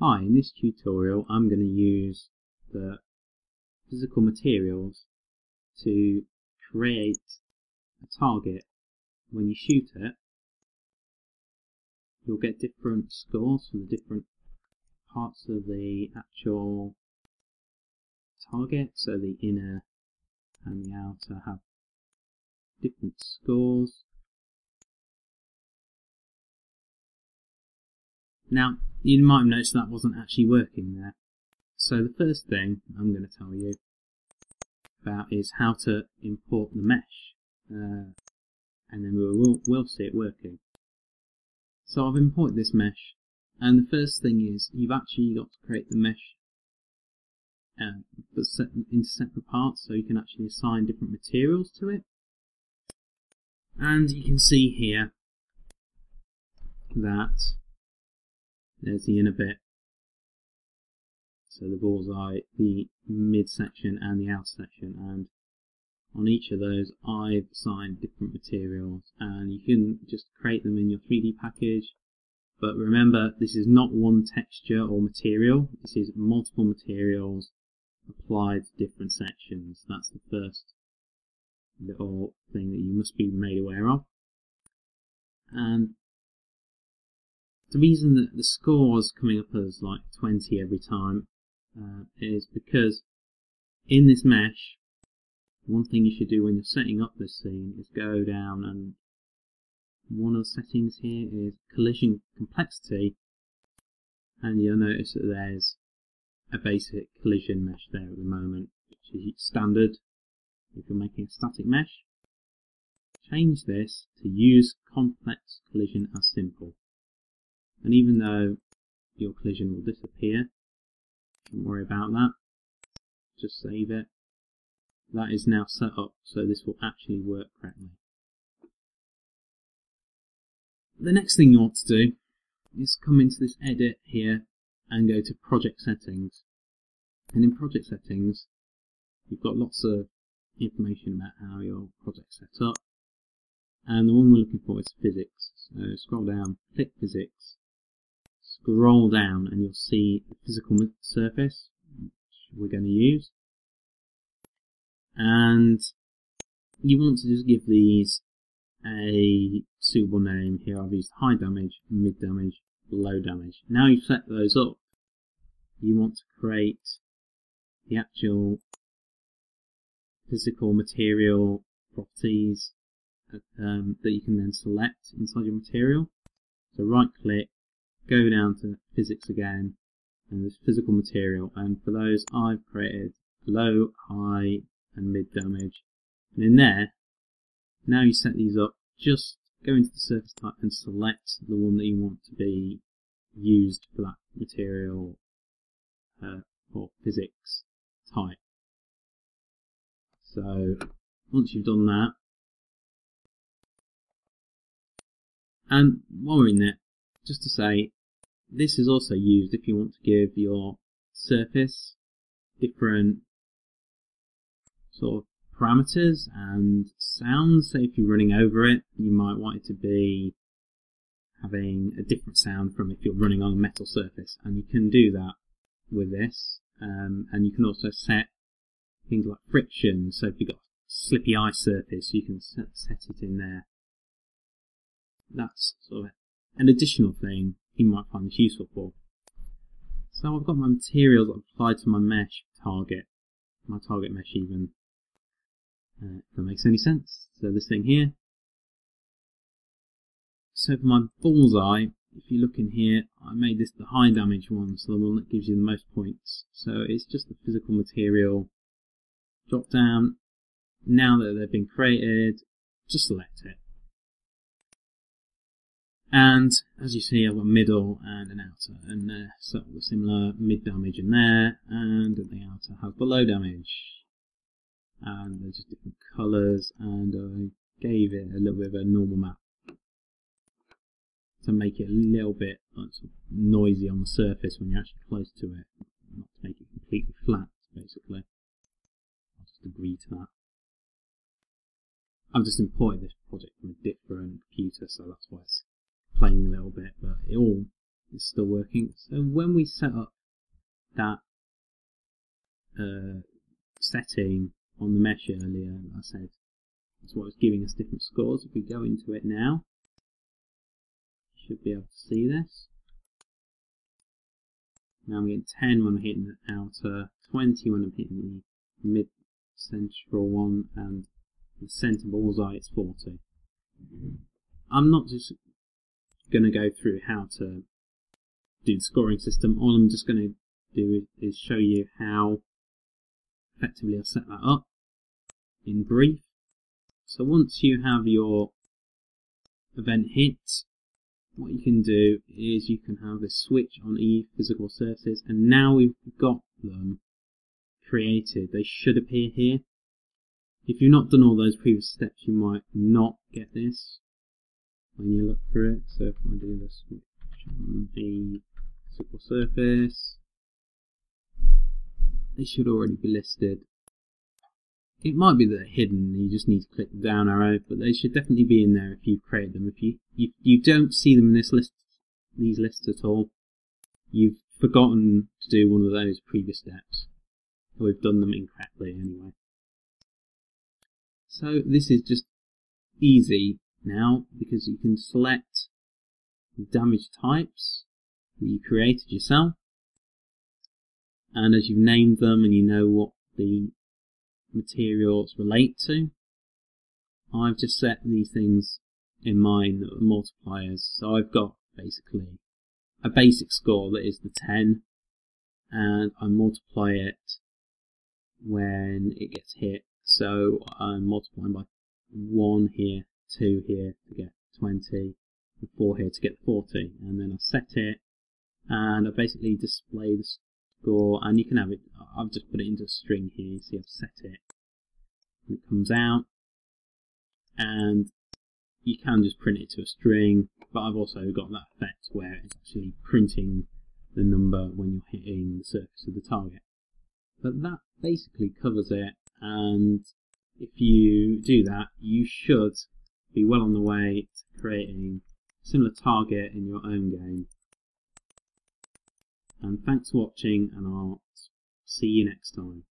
Hi, in this tutorial I'm going to use the physical materials to create a target. When you shoot it, you'll get different scores for the different parts of the actual target, so the inner and the outer have different scores. Now, you might have noticed that wasn't actually working there. So the first thing I'm going to tell you about is how to import the mesh. Uh, and then we'll, we'll see it working. So I've imported this mesh, and the first thing is you've actually got to create the mesh uh, but set into separate parts so you can actually assign different materials to it. And you can see here that there's the inner bit. So the bullseye, the midsection and the outer section and on each of those I've assigned different materials and you can just create them in your 3D package but remember this is not one texture or material, this is multiple materials applied to different sections. That's the first little thing that you must be made aware of. And the reason that the score is coming up as like 20 every time uh, is because in this mesh, one thing you should do when you're setting up this scene is go down and one of the settings here is collision complexity and you'll notice that there's a basic collision mesh there at the moment which is standard if you're making a static mesh. Change this to use complex collision as simple and even though your collision will disappear, don't worry about that, just save it. That is now set up so this will actually work correctly. The next thing you want to do is come into this edit here and go to project settings. And in project settings, you've got lots of information about how your project's set up. And the one we're looking for is physics. So scroll down, click physics, scroll down and you'll see the physical surface which we're going to use. And you want to just give these a suitable name. Here I've used high damage, mid damage, low damage. Now you've set those up you want to create the actual physical material properties um, that you can then select inside your material. So right click go down to physics again and there's physical material and for those I've created low, high and mid damage. And in there now you set these up just go into the surface type and select the one that you want to be used for that material uh, or physics type. So once you've done that and while we're in there just to say this is also used if you want to give your surface different sort of parameters and sounds. So if you're running over it, you might want it to be having a different sound from if you're running on a metal surface. And you can do that with this. Um, and you can also set things like friction. So if you've got a slippy ice surface, you can set, set it in there. That's sort of an additional thing you might find this useful for. So I've got my materials applied to my mesh target, my target mesh even, uh, if that makes any sense. So this thing here. So for my bullseye, if you look in here, I made this the high damage one, so the one that gives you the most points. So it's just the physical material drop down. Now that they've been created, just select it. And as you see, I've got a middle and an outer, and uh, so the similar mid damage in there, and the outer has below damage. And they're just different colours, and I gave it a little bit of a normal map to make it a little bit like, sort of noisy on the surface when you're actually close to it, not to make it completely flat, basically. I'll just agree to that. I've just imported this project from a different computer, so that's why it's playing a little bit, but it all is still working. So when we set up that uh, setting on the mesh earlier, I said that's what was giving us different scores. If we go into it now, you should be able to see this. Now I'm getting 10 when I'm hitting the outer, 20 when I'm hitting the mid central one, and the center bullseye it's 40. I'm not just going to go through how to do the scoring system. All I'm just going to do is show you how effectively I set that up in brief. So once you have your event hit, what you can do is you can have a switch on E physical surfaces and now we've got them created. They should appear here. If you've not done all those previous steps you might not get this when you look through it. So if I do this on a physical surface, they should already be listed. It might be that they're hidden, you just need to click the down arrow, but they should definitely be in there if you've created them. If you, if you don't see them in this list, these lists at all, you've forgotten to do one of those previous steps. We've done them incorrectly anyway. So this is just easy now because you can select the damage types that you created yourself. And as you've named them and you know what the materials relate to I've just set these things in mine multipliers. So I've got basically a basic score that is the 10 and I multiply it when it gets hit. So I'm multiplying by 1 here, 2 here to get 20, and 4 here to get 40. And then I set it, and I basically display the score, and you can have it, I've just put it into a string here, You see I've set it. And it comes out, and you can just print it to a string, but I've also got that effect where it's actually printing the number when you're hitting the surface of the target. But that basically covers it and if you do that you should be well on the way to creating a similar target in your own game. And thanks for watching and I'll see you next time